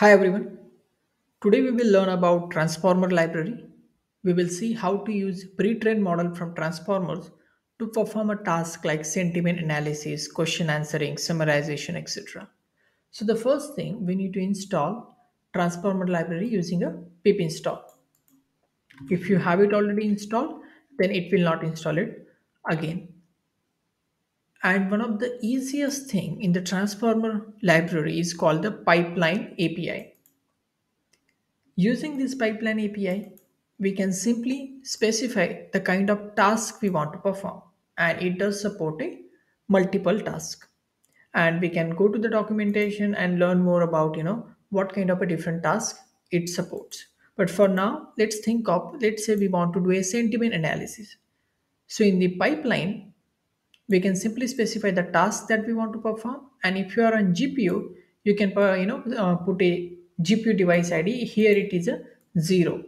Hi everyone. Today we will learn about transformer library. We will see how to use pre-trained model from transformers to perform a task like sentiment analysis, question answering, summarization, etc. So the first thing we need to install transformer library using a pip install. If you have it already installed, then it will not install it again. And one of the easiest thing in the transformer library is called the pipeline API. Using this pipeline API, we can simply specify the kind of task we want to perform and it does support a multiple task. And we can go to the documentation and learn more about, you know, what kind of a different task it supports. But for now, let's think of, let's say we want to do a sentiment analysis. So in the pipeline, we can simply specify the task that we want to perform. And if you are on gpu you can uh, you know uh, put a gpu device id here it is a 0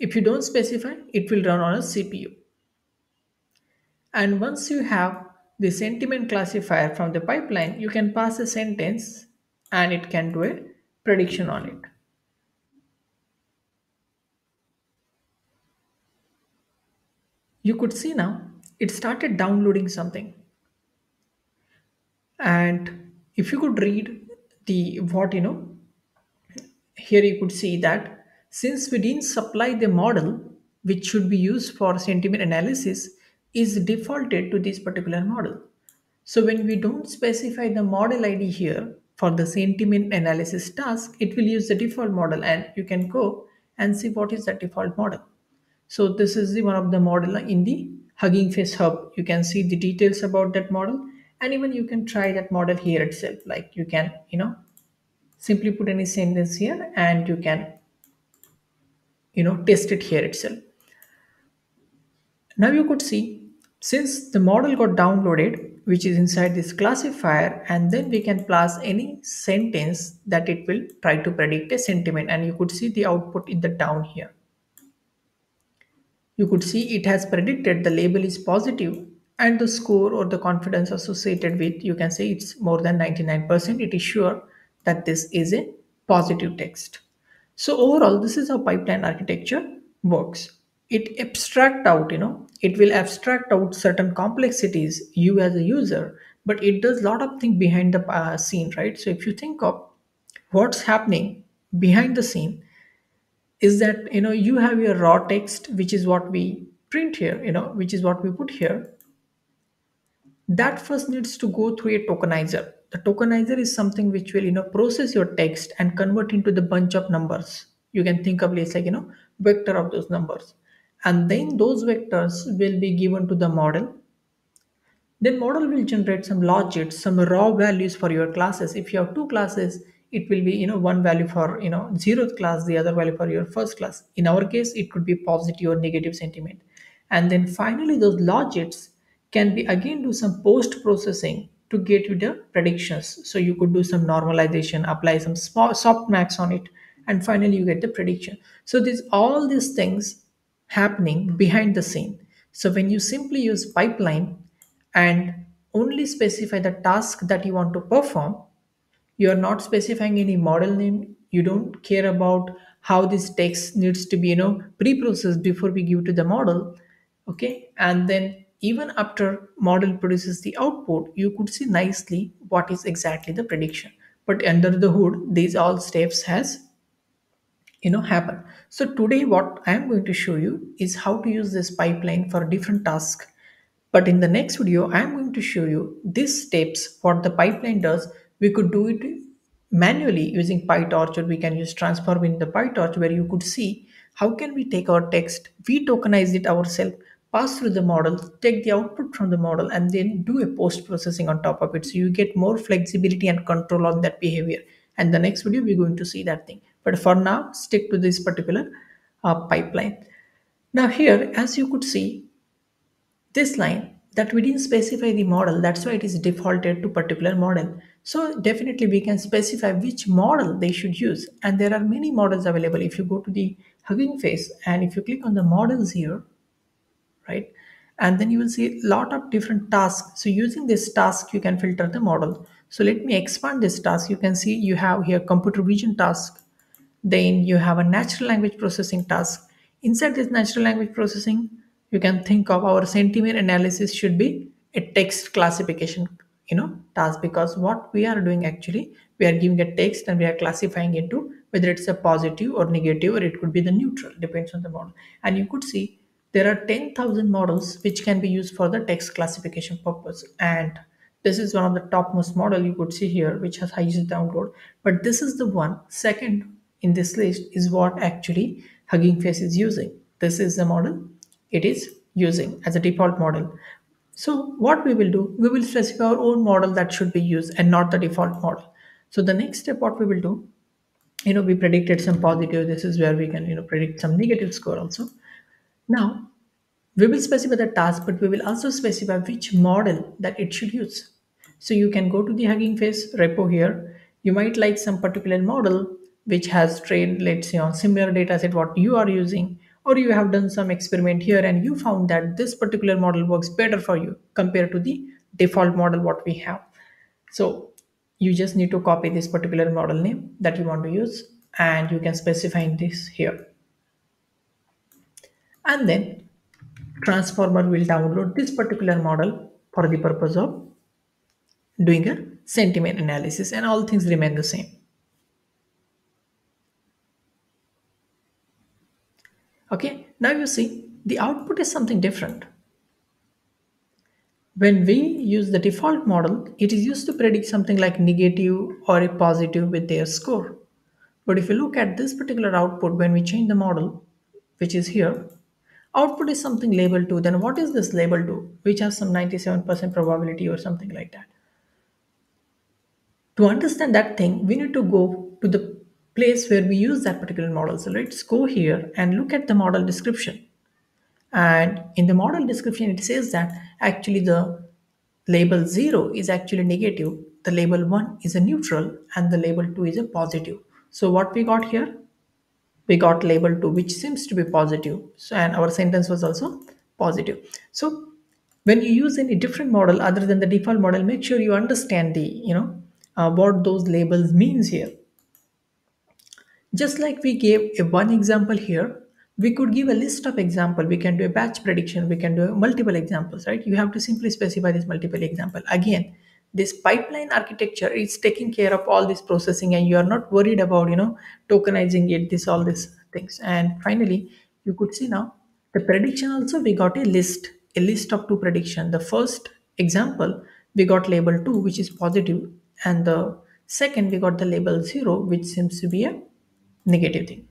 if you don't specify it will run on a cpu and once you have the sentiment classifier from the pipeline you can pass a sentence and it can do a prediction on it. You could see now it started downloading something. And if you could read the what you know here you could see that since we didn't supply the model which should be used for sentiment analysis is defaulted to this particular model. So when we don't specify the model id here for the sentiment analysis task it will use the default model and you can go and see what is the default model. So this is the one of the model in the hugging face hub. You can see the details about that model and even you can try that model here itself. Like you can you know simply put any sentence here and you can you know test it here itself. Now you could see since the model got downloaded which is inside this classifier and then we can pass any sentence that it will try to predict a sentiment and you could see the output in the down here you could see it has predicted the label is positive and the score or the confidence associated with you can say it's more than 99% it is sure that this is a positive text. So overall this is how pipeline architecture works. It abstract out you know it will abstract out certain complexities you as a user but it does a lot of things behind the uh, scene right? So if you think of what's happening behind the scene is that you know you have your raw text which is what we print here you know which is what we put here. That first needs to go through a tokenizer. The tokenizer is something which will you know process your text and convert into the bunch of numbers. You can think of it like you know vector of those numbers. And then those vectors will be given to the model. Then model will generate some logits some raw values for your classes. If you have two classes it will be you know one value for you know zeroth class the other value for your first class. In our case it could be positive or negative sentiment. And then finally those logits can be again do some post processing to get you the predictions. So you could do some normalization apply some small softmax on it and finally you get the prediction. So there's all these things happening behind the scene. So when you simply use pipeline and only specify the task that you want to perform you are not specifying any model name. You don't care about how this text needs to be you know pre-processed before we give to the model okay? And then even after model produces the output you could see nicely what is exactly the prediction. But under the hood these all steps has you know happen so today what i am going to show you is how to use this pipeline for different tasks. But in the next video i am going to show you these steps what the pipeline does we could do it manually using pytorch or we can use transform in the pytorch where you could see how can we take our text we tokenize it ourselves pass through the model take the output from the model and then do a post processing on top of it. So you get more flexibility and control on that behavior. And the next video we're going to see that thing. But for now stick to this particular uh, pipeline. Now here as you could see this line that we didn't specify the model. That's why it is defaulted to particular model. So definitely we can specify which model they should use. And there are many models available. If you go to the hugging face and if you click on the models here right? And then you will see a lot of different tasks. So using this task you can filter the model. So let me expand this task. You can see you have here computer vision task. Then you have a natural language processing task. Inside this natural language processing, you can think of our sentiment analysis should be a text classification, you know, task because what we are doing actually, we are giving a text and we are classifying into whether it's a positive or negative or it could be the neutral, depends on the model. And you could see there are 10,000 models which can be used for the text classification purpose. And this is one of the topmost model you could see here, which has highest download. But this is the one second in this list is what actually Hugging Face is using. This is the model it is using as a default model. So what we will do, we will specify our own model that should be used and not the default model. So the next step, what we will do, you know, we predicted some positive. This is where we can, you know, predict some negative score also. Now we will specify the task, but we will also specify which model that it should use. So you can go to the Hugging Face repo here. You might like some particular model which has trained, let's say, on similar data set what you are using, or you have done some experiment here and you found that this particular model works better for you compared to the default model what we have. So you just need to copy this particular model name that you want to use and you can specify this here. And then transformer will download this particular model for the purpose of doing a sentiment analysis and all things remain the same okay now you see the output is something different. When we use the default model it is used to predict something like negative or a positive with their score. But if you look at this particular output when we change the model which is here output is something labeled to then what is this label to which has some 97% probability or something like that? To understand that thing, we need to go to the place where we use that particular model. So let's go here and look at the model description. And in the model description, it says that actually the label 0 is actually negative, the label 1 is a neutral, and the label 2 is a positive. So what we got here? We got label 2, which seems to be positive. So and our sentence was also positive. So when you use any different model other than the default model, make sure you understand the, you know, uh, what those labels means here just like we gave a one example here we could give a list of example. We can do a batch prediction. We can do multiple examples right? You have to simply specify this multiple example. Again this pipeline architecture is taking care of all this processing and you are not worried about you know tokenizing it this all these things. And finally you could see now the prediction also we got a list a list of two prediction the first example we got label 2 which is positive. And the second we got the label 0 which seems to be a negative thing.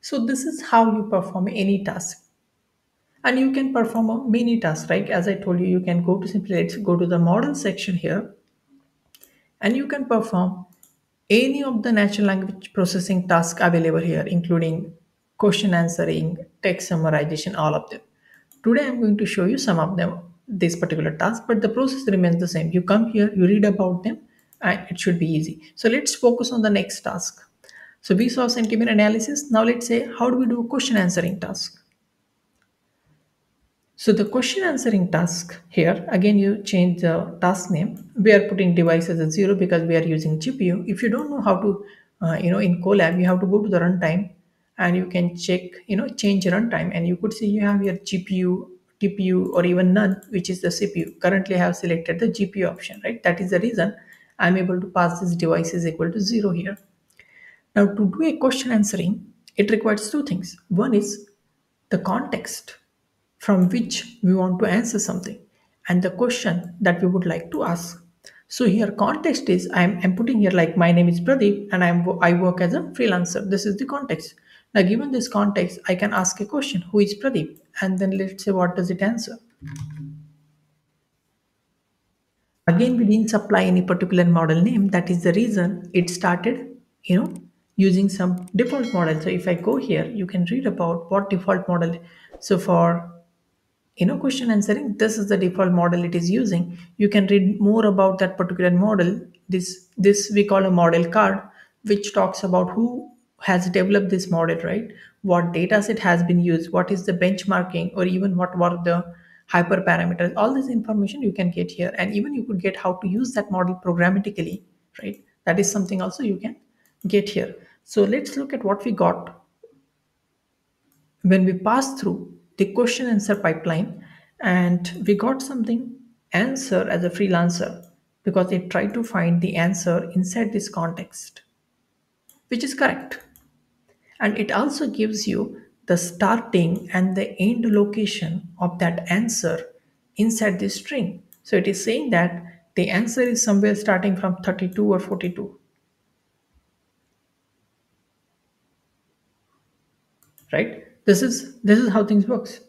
So this is how you perform any task. And you can perform a many tasks right? As i told you you can go to simply let's go to the model section here. And you can perform any of the natural language processing tasks available here including question answering text summarization all of them. Today i'm going to show you some of them this particular task but the process remains the same. You come here you read about them and it should be easy. So let's focus on the next task so we saw sentiment analysis now let's say how do we do question answering task so the question answering task here, again you change the task name. We are putting device as zero because we are using GPU. If you don't know how to, uh, you know, in Colab, you have to go to the runtime and you can check, you know, change runtime and you could see you have your GPU, TPU or even none, which is the CPU. Currently I have selected the GPU option, right? That is the reason I'm able to pass this device is equal to zero here. Now to do a question answering, it requires two things. One is the context from which we want to answer something and the question that we would like to ask. So here context is I'm, I'm putting here like my name is Pradip and I'm I work as a freelancer. This is the context. Now given this context, I can ask a question, who is Pradip? And then let's say what does it answer? Again, we didn't supply any particular model name. That is the reason it started, you know, using some default model. So if I go here, you can read about what default model. So for you know question answering this is the default model it is using. You can read more about that particular model. This this we call a model card which talks about who has developed this model right? What data set has been used what is the benchmarking or even what were the hyperparameters. All this information you can get here. And even you could get how to use that model programmatically right? That is something also you can get here so let's look at what we got. When we pass through the question answer pipeline and we got something answer as a freelancer because it tried to find the answer inside this context which is correct. And it also gives you the starting and the end location of that answer inside this string. So it is saying that the answer is somewhere starting from 32 or 42 right? This is this is how things works.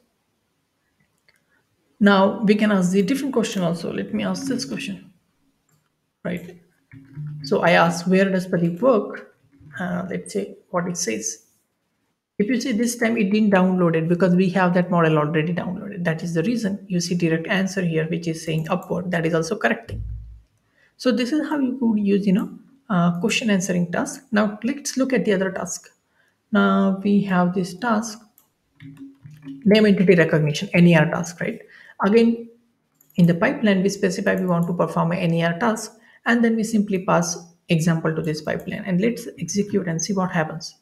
Now we can ask the different question also. Let me ask this question right? So i ask where does pradip work? Uh, let's say what it says. If you see this time it didn't download it because we have that model already downloaded. That is the reason. You see direct answer here which is saying Upwork. That is also correcting. so this is how you could use you know uh, question answering task. Now let's look at the other task now we have this task. Name entity recognition ner task right? Again in the pipeline we specify we want to perform a ner task and then we simply pass example to this pipeline and let's execute and see what happens.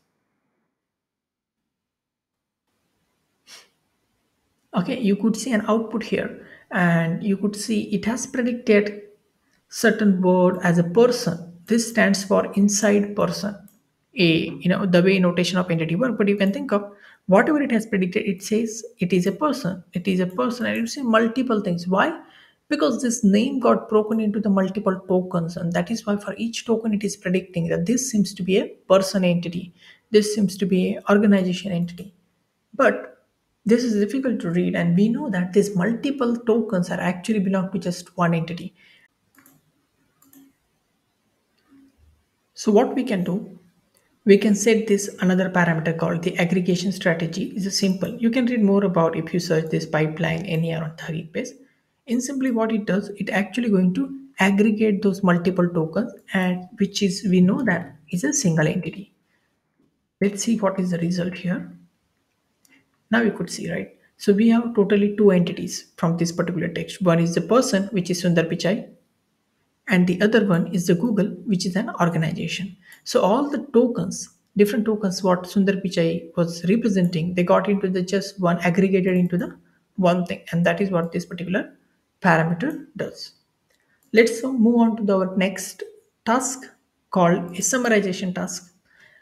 Okay you could see an output here and you could see it has predicted certain word as a person. This stands for inside person a you know the way notation of entity work but you can think of whatever it has predicted it says it is a person. It is a person and you see multiple things. Why? Because this name got broken into the multiple tokens and that is why for each token it is predicting that this seems to be a person entity. This seems to be a organization entity. But this is difficult to read, and we know that these multiple tokens are actually belong to just one entity. So what we can do, we can set this another parameter called the aggregation strategy. It's simple. You can read more about if you search this pipeline NER on the base. In simply what it does, it actually going to aggregate those multiple tokens and which is we know that is a single entity. Let's see what is the result here. Now you could see, right? So we have totally two entities from this particular text. One is the person, which is Sundar Pichai, and the other one is the Google, which is an organization. So all the tokens, different tokens, what Sundar Pichai was representing, they got into the just one aggregated into the one thing, and that is what this particular parameter does. Let's move on to our next task called a summarization task.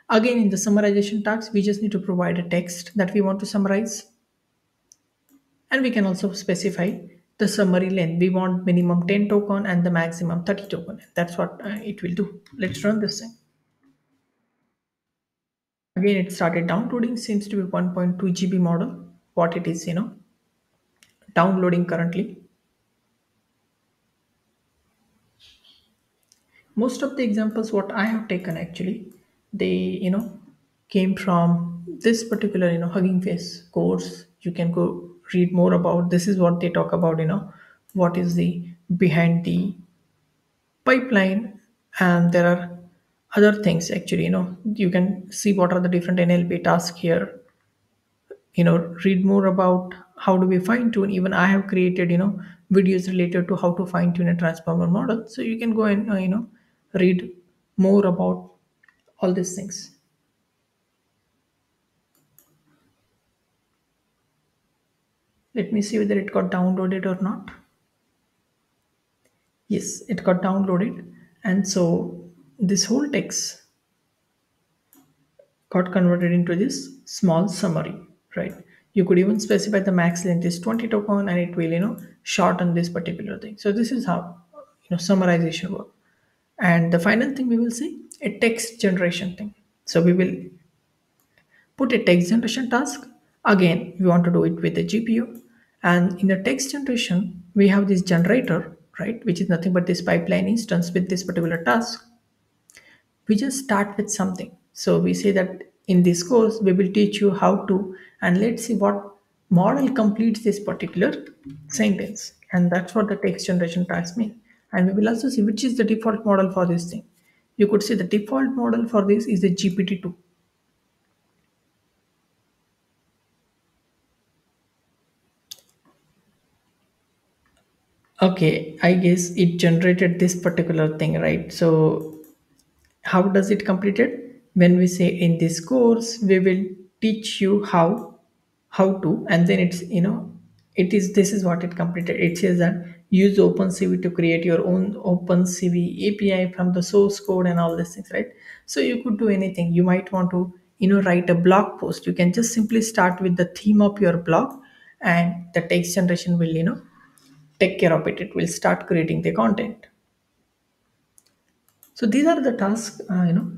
Again, in the summarization task, we just need to provide a text that we want to summarize. And we can also specify the summary length. We want minimum 10 token and the maximum 30 token. That's what uh, it will do. Let's run this thing. Again, it started downloading, seems to be 1.2 GB model. What it is, you know, downloading currently. Most of the examples what I have taken actually they you know came from this particular you know hugging face course you can go read more about this is what they talk about you know what is the behind the pipeline and there are other things actually you know. You can see what are the different nlp tasks here. You know read more about how do we fine tune even i have created you know videos related to how to fine tune a transformer model. So you can go and uh, you know read more about all these things. Let me see whether it got downloaded or not. Yes, it got downloaded. And so this whole text got converted into this small summary, right? You could even specify the max length is 20 token and it will, you know, shorten this particular thing. So this is how, you know, summarization work. And the final thing we will see a text generation thing. So we will put a text generation task. Again, we want to do it with the GPU. And in the text generation, we have this generator, right, which is nothing but this pipeline instance with this particular task. We just start with something. So we say that in this course, we will teach you how to, and let's see what model completes this particular sentence. And that's what the text generation task means. And we will also see which is the default model for this thing you could say the default model for this is the GPT-2. Okay, I guess it generated this particular thing, right? So how does it complete it? When we say in this course we will teach you how how to and then it's you know it is this is what it completed. It says that use opencv to create your own opencv api from the source code and all these things right? So you could do anything. You might want to you know write a blog post. You can just simply start with the theme of your blog and the text generation will you know take care of it it will start creating the content. So these are the tasks uh, you know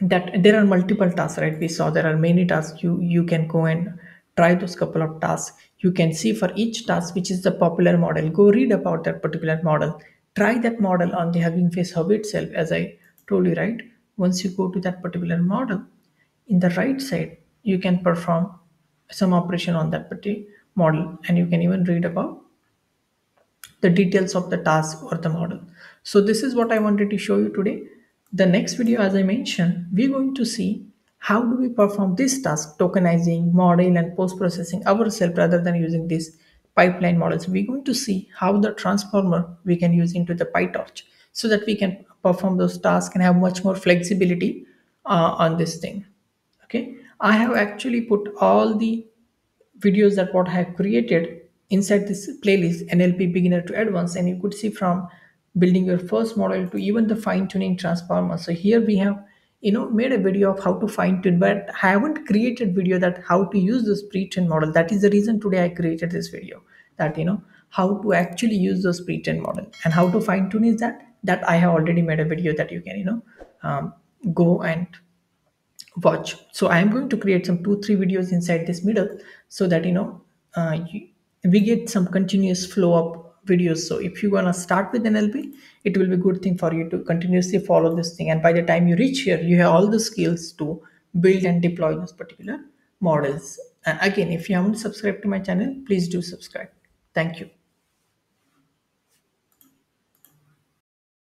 that there are multiple tasks right? We saw there are many tasks. You you can go and try those couple of tasks. You can see for each task which is the popular model. Go read about that particular model. Try that model on the hugging face hub itself as i told you right? Once you go to that particular model in the right side you can perform some operation on that particular model and you can even read about the details of the task or the model. So this is what I wanted to show you today. The next video, as I mentioned, we're going to see how do we perform this task, tokenizing, model and post-processing ourselves rather than using these pipeline models. We're going to see how the transformer we can use into the PyTorch so that we can perform those tasks and have much more flexibility uh, on this thing. Okay, I have actually put all the videos that what I have created inside this playlist NLP beginner to advanced and you could see from building your first model to even the fine tuning transformer. So here we have you know made a video of how to fine tune but I haven't created video that how to use this pre-trained model. That is the reason today I created this video that you know how to actually use this pre-trained model. And how to fine tune is that that I have already made a video that you can you know um, go and watch. So i am going to create some two three videos inside this middle so that you know uh, you, we get some continuous flow up videos. So if you want to start with nlp it will be good thing for you to continuously follow this thing. And by the time you reach here you have all the skills to build and deploy those particular models. And again if you haven't subscribed to my channel please do subscribe. Thank you